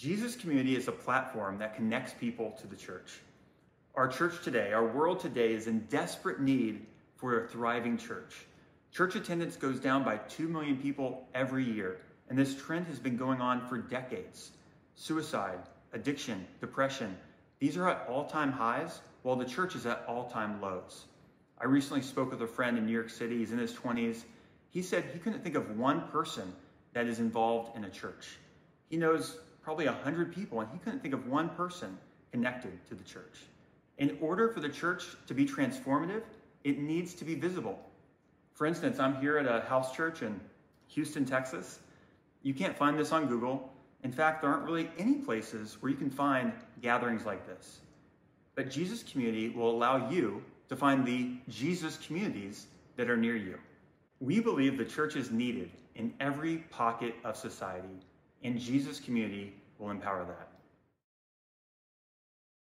Jesus Community is a platform that connects people to the church. Our church today, our world today, is in desperate need for a thriving church. Church attendance goes down by 2 million people every year, and this trend has been going on for decades. Suicide, addiction, depression, these are at all time highs, while the church is at all time lows. I recently spoke with a friend in New York City, he's in his 20s. He said he couldn't think of one person that is involved in a church. He knows probably 100 people, and he couldn't think of one person connected to the church. In order for the church to be transformative, it needs to be visible. For instance, I'm here at a house church in Houston, Texas. You can't find this on Google. In fact, there aren't really any places where you can find gatherings like this. But Jesus Community will allow you to find the Jesus communities that are near you. We believe the church is needed in every pocket of society, and Jesus Community will empower that.